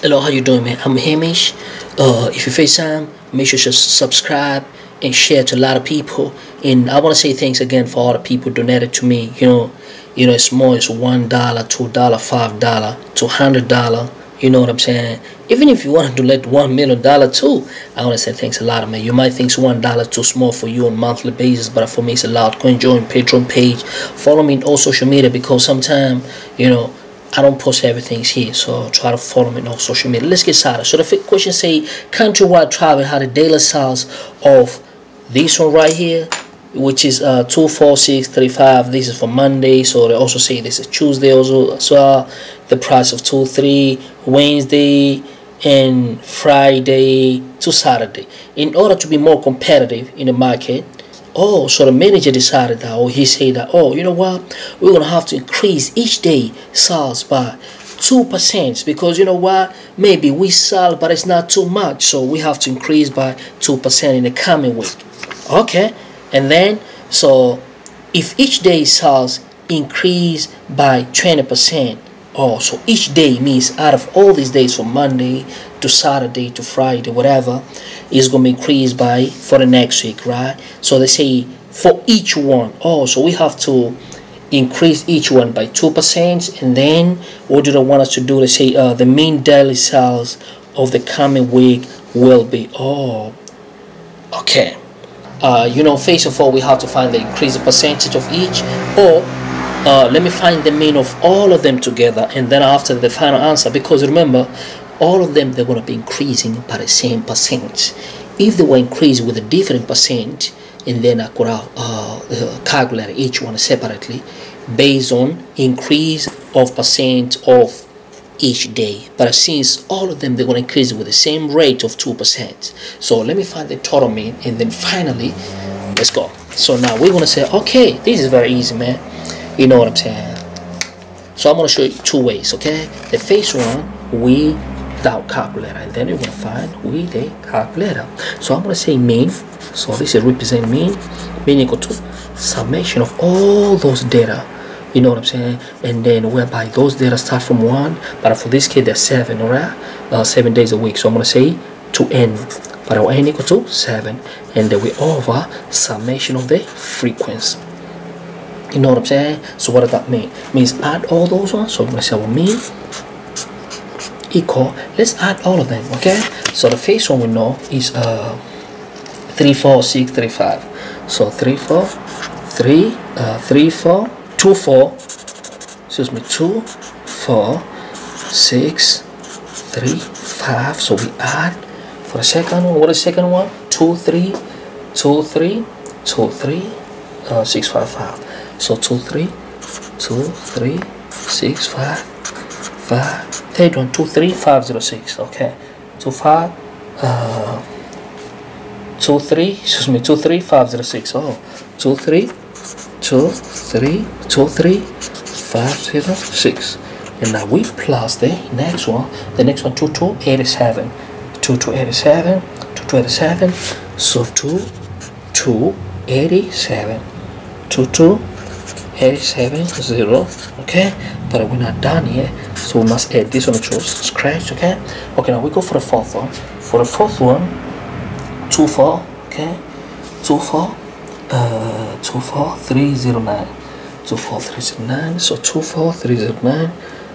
Hello, how you doing, man? I'm Hamish. Uh, if you FaceTime, make sure to subscribe and share to a lot of people. And I want to say thanks again for all the people donated to me. You know, you know, it's more, it's one dollar, two dollar, five dollar, two hundred dollar. You know what I'm saying? Even if you want to let one million dollar too, I want to say thanks a lot, man. You might think one dollar too small for you on monthly basis, but for me it's a lot. Go and join Patreon page. Follow me on all social media because sometimes, you know, I don't post everything here, so try to follow me on social media. Let's get started. So the question say, countrywide travel had the daily sales of this one right here, which is uh, 24635. This is for Monday, so they also say this is Tuesday also as well. The price of 2 3 Wednesday and Friday to Saturday. In order to be more competitive in the market, oh so the manager decided that or he said that oh you know what? We're gonna have to increase each day sales by two percent because you know what? Maybe we sell but it's not too much so we have to increase by two percent in the coming week. Okay and then so if each day sales increase by 20 percent oh so each day means out of all these days from monday to saturday to friday whatever is going to increase by for the next week right? So they say for each one oh so we have to increase each one by two percent and then what do they want us to do? They say uh, the mean daily sales of the coming week will be oh okay. Uh, you know first of all we have to find the increased percentage of each or uh, let me find the mean of all of them together and then after the final answer because remember all of them they're going to be increasing by the same percent if they were increased with a different percent and then I could have uh, uh, calculate each one separately based on increase of percent of each day. But since all of them they're going to increase with the same rate of 2% so let me find the total mean and then finally let's go. So now we're going to say okay this is very easy man you know what I'm saying? So I'm to show you two ways okay? The first one we without calculator and then going to find with a calculator. So I'm to say mean so this is represent mean mean equal to summation of all those data. You know what I'm saying? And then whereby those data start from one but for this kid there's seven all right? Uh, seven days a week. So I'm to say to n but our n equal to seven and then we over summation of the frequency you know what I'm saying? So what does that mean? It means add all those ones. So I'm to say well mean? Equal. Let's add all of them okay? So the first one we know is uh 3 4 6 3 5 so 3 4 3 uh 3 4 2 4 excuse me 2 4 6 3 5 so we add for the second one what is the second one? 2 3 2 3 2 3 uh 6 5 5 so 2 3 2 3 6 5 5 third one two three five zero six. Okay. Two five uh two three excuse me two three five zero six. Oh. Two three two three two three five zero six. And now we plus the next one. The next one two two eighty seven. Two two eighty seven. Two two eighty seven. So two two eighty seven. Two two 87 0 okay? But we're not done yet so we must add this one to scratch okay? Okay now we go for the fourth one. For the fourth one 2 4 okay? 2 4 uh 2 4 309 2 4 309 so 2 4 309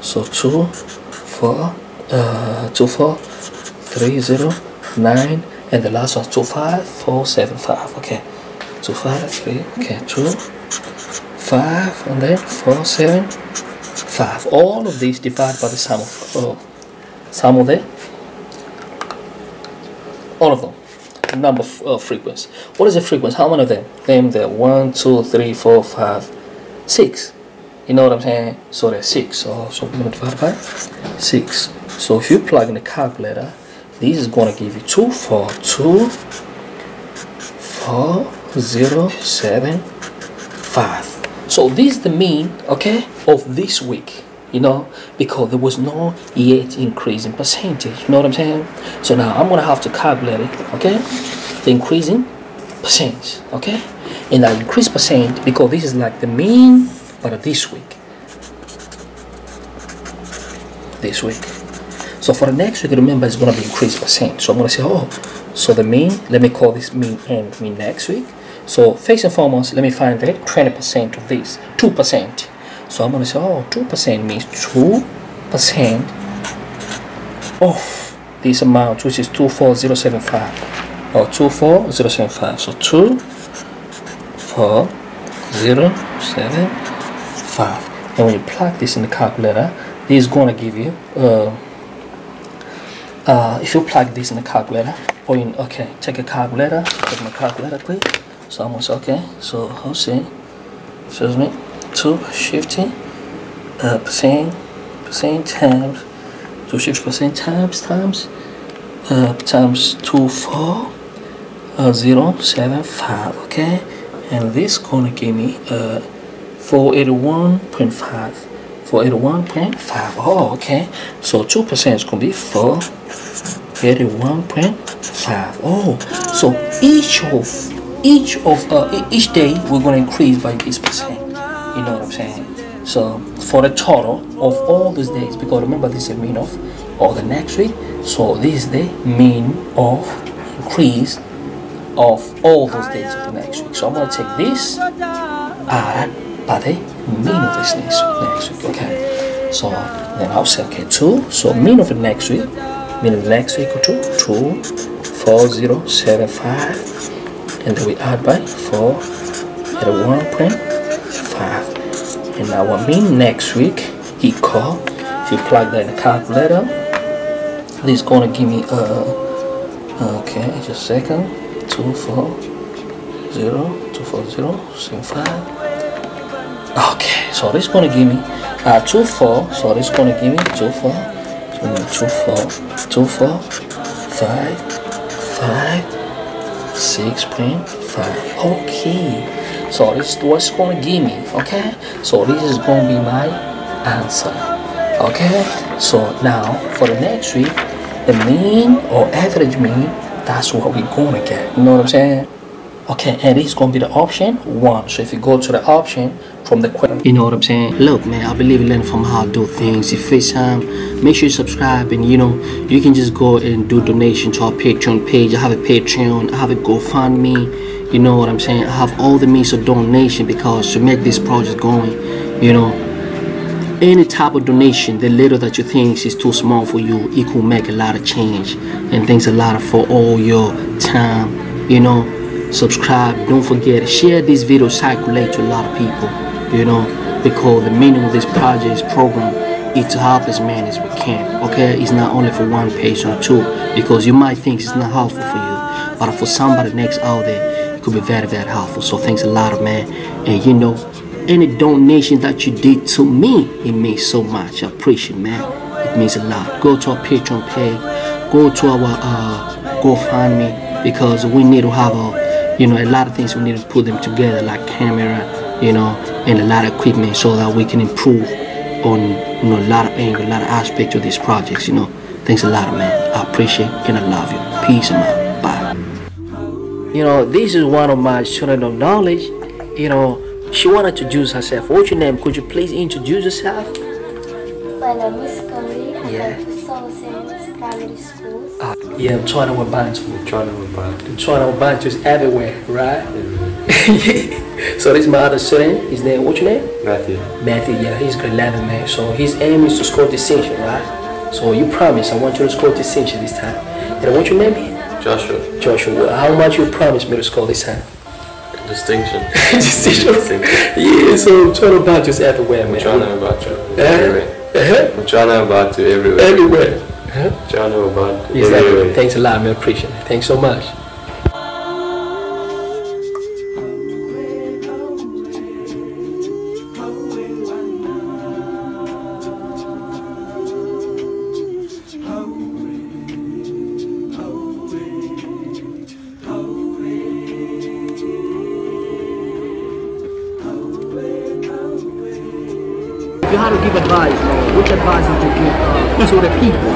so 2 4 uh 2 4 309 and the last one 2 5 4 7 5 okay. 2 5 3 okay 2 5 and then 4 7 5 all of these divided by the sum of uh, sum of the all of them. The number of uh, frequencies what is the frequency? How many of them? Them there. 1 2 3 4 5 6 you know what I'm saying? So there's 6 so, so we're going to divide by 6 so if you plug in the calculator this is going to give you 2 4 2 4 0 7 5 so this is the mean okay of this week you know because there was no yet increase in percentage. You know what i'm saying? So now i'm gonna have to calculate it okay? The increasing percent okay? And that increase percent because this is like the mean but this week. This week. So for the next week, remember it's gonna be increased percent. So I'm gonna say, oh, so the mean, let me call this mean and mean next week. So first and foremost, let me find the 20% of this, 2%. So I'm gonna say, oh, 2% means 2% of this amount, which is 24075 or 24075. So 24075. And when you plug this in the calculator, this is going to give you, uh, uh, if you plug this in the calculator, or in, okay, take a calculator, take my calculator please. Say, okay, so I'll see, excuse me, 250 uh, percent, percent times, 250 percent times, times, uh, times 24075, okay? And this to give me, uh, 481.5 481.5 oh okay. So 2% is going to be 481.5 oh so each of each of uh, each day we're going to increase by this percent you know what I'm saying so for the total of all these days because remember this is mean of all the next week so this is the mean of increase of all those days of the next week so I'm going to take this add by the mean of this next, next week. Okay, so then I'll say okay two. So mean of the next week, mean of the next week equal to two four zero seven five, and then we add by four at one point five, and our mean next week equal. If you plug that in the calculator, this is gonna give me uh okay just a second. Two four zero two four zero seven five. Okay so this to give me uh 2 4 so this to give me 2 4 2 4 2 4 5 5 6.5 okay. So this is what's to give me okay? So this is to be my answer. Okay? So now for the next week the mean or average mean that's what we're to get. You know what i'm saying? Okay and it's going to be the option one. So if you go to the option from the question you know what i'm saying? Look man i believe in learning from how to do things. If facetime um, make sure you subscribe and you know you can just go and do donation to our patreon page. I have a patreon i have a gofundme you know what i'm saying? I have all the means of donation because to make this project going you know any type of donation the little that you think is too small for you it could make a lot of change. And thanks a lot for all your time you know. Subscribe. Don't forget share this video circulate to a lot of people you know because the meaning of this project this program is to help as many as we can okay? It's not only for one patient or two because you might think it's not helpful for you but for somebody next out there it could be very very helpful. So thanks a lot man. And you know any donation that you did to me it means so much. I appreciate man. It means a lot. Go to our patreon page. Go to our uh gofundme because we need to have a you know a lot of things we need to put them together like camera you know and a lot of equipment so that we can improve on you know a lot of angle a lot of aspects of these projects you know. Thanks a lot man. I appreciate you and i love you. Peace and love bye. You know this is one of my student of knowledge. You know she wanted to introduce herself. What's your name? Could you please introduce yourself? My name is Kali. I Yeah. go to Southend Primary School. uh, yeah Mntwana Wabantu Trying to about mtwana is everywhere right so this is my other student his name what's your name Matthew. Matthew, yeah, he's grade 11, man. So his aim is to score distinction, right? So you promise, I want you to score distinction this time. And what's your name? Joshua. Joshua. How much you promise me to score this time? Distinction. distinction. Distinction. yeah, so trying about just everywhere, man. Trying to about you. Uh, Everywhere. uh-huh. Trying to about you everywhere. Everywhere. Uh-huh. Trying about you Exactly. everywhere. Thanks a lot, man. Appreciate it. Thanks so much. Give advice, which advice would you give uh, to the people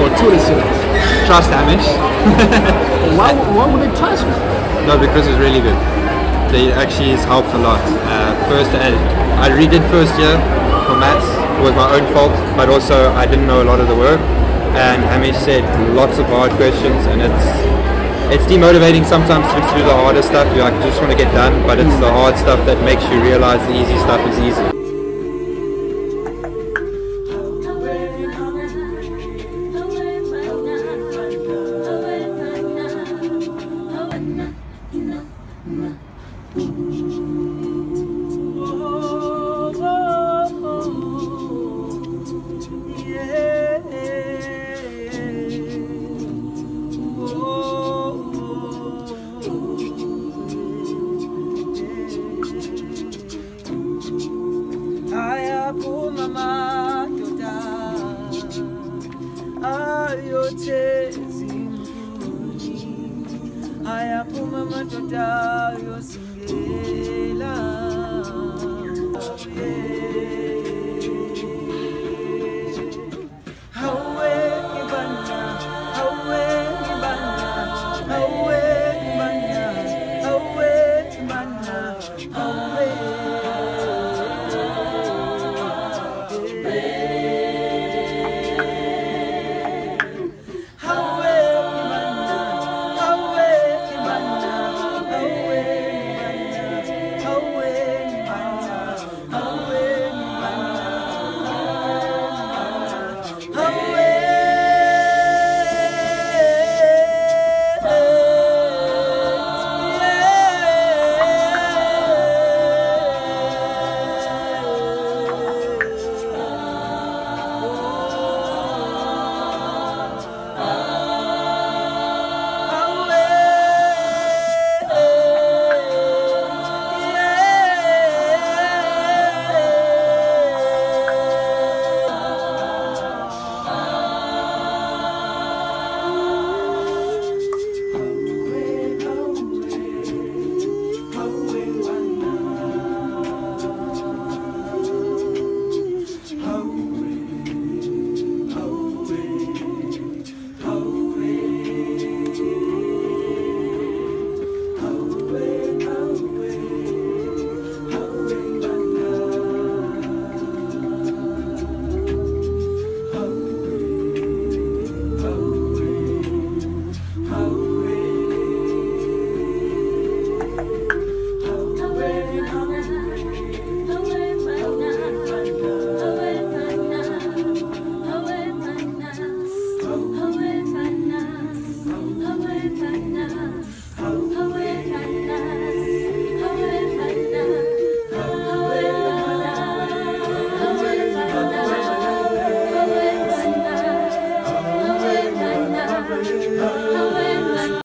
or to the students? Trust Hamish. Why, why would they trust me? No, because it's really good. They actually has helped a lot. Uh, first, I, I redid first year for maths. It was my own fault, but also I didn't know a lot of the work. and Hamish said lots of hard questions, and it's it's demotivating sometimes to do the harder stuff. You like just want to get done, but it's the hard stuff that makes you realize the easy stuff is easy. じ。